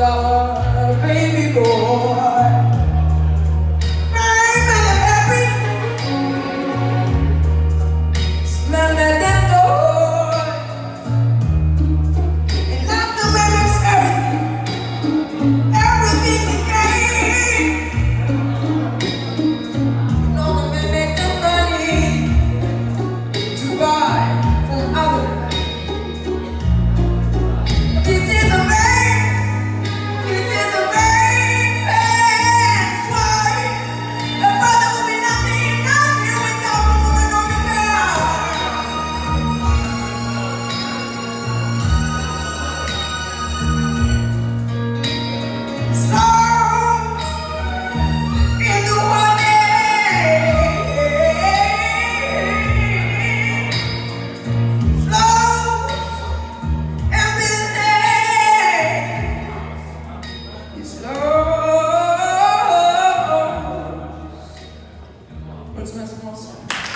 our baby boy. continuação ao.